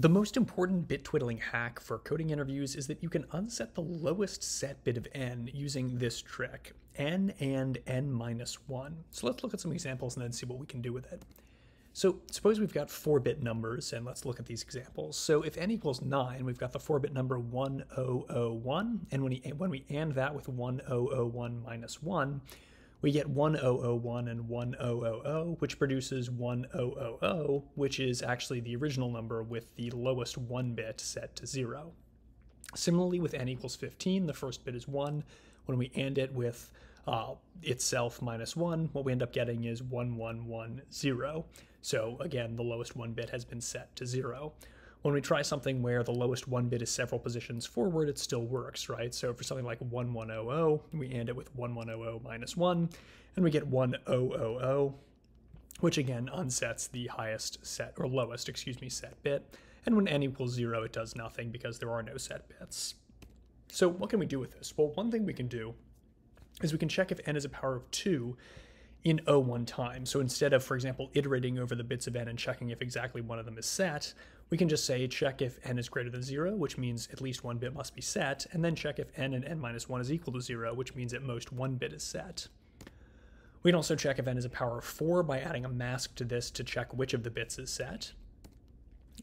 The most important bit twiddling hack for coding interviews is that you can unset the lowest set bit of n using this trick, n and n minus 1. So let's look at some examples and then see what we can do with it. So suppose we've got 4-bit numbers, and let's look at these examples. So if n equals 9, we've got the 4-bit number 1001, and when we, when we AND that with 1001 minus 1, we get 1001 and 1000, which produces 1000, which is actually the original number with the lowest 1 bit set to 0. Similarly, with n equals 15, the first bit is 1. When we AND it with uh, itself minus 1, what we end up getting is 1110. So again, the lowest 1 bit has been set to 0. When we try something where the lowest 1 bit is several positions forward, it still works, right? So for something like 1100, we end it with 1100 minus 1, and we get 1000, which again unsets the highest set, or lowest, excuse me, set bit. And when n equals 0, it does nothing because there are no set bits. So what can we do with this? Well, one thing we can do is we can check if n is a power of 2 in O1 time. So instead of, for example, iterating over the bits of n and checking if exactly one of them is set, we can just say check if n is greater than 0, which means at least one bit must be set, and then check if n and n minus 1 is equal to 0, which means at most one bit is set. We can also check if n is a power of 4 by adding a mask to this to check which of the bits is set.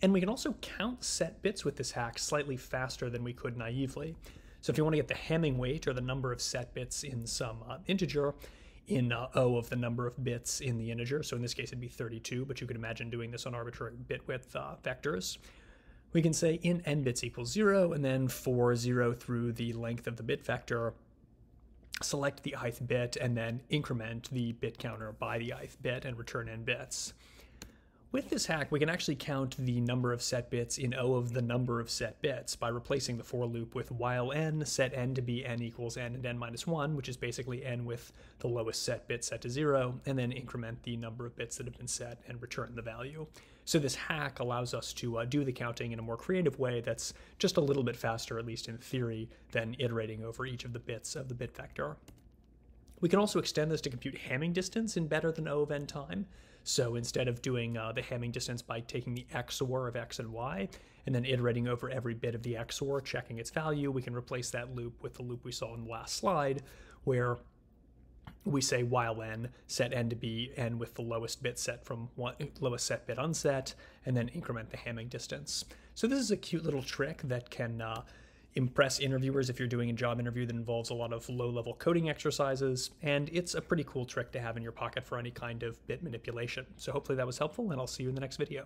And we can also count set bits with this hack slightly faster than we could naively. So if you want to get the Hamming weight, or the number of set bits in some uh, integer, in uh, O of the number of bits in the integer. So in this case, it'd be 32, but you could imagine doing this on arbitrary bit width uh, vectors. We can say in n bits equals 0, and then for 0 through the length of the bit vector, select the ith bit, and then increment the bit counter by the ith bit and return n bits. With this hack, we can actually count the number of set bits in O of the number of set bits by replacing the for loop with while n, set n to be n equals n and n minus 1, which is basically n with the lowest set bit set to 0, and then increment the number of bits that have been set and return the value. So this hack allows us to uh, do the counting in a more creative way that's just a little bit faster, at least in theory, than iterating over each of the bits of the bit vector. We can also extend this to compute Hamming distance in better than O of n time. So instead of doing uh, the Hamming distance by taking the XOR of x and y, and then iterating over every bit of the XOR, checking its value, we can replace that loop with the loop we saw in the last slide, where we say while n, set n to be n with the lowest bit set from one, lowest set bit unset, and then increment the Hamming distance. So this is a cute little trick that can uh, impress interviewers if you're doing a job interview that involves a lot of low level coding exercises, and it's a pretty cool trick to have in your pocket for any kind of bit manipulation. So hopefully that was helpful, and I'll see you in the next video.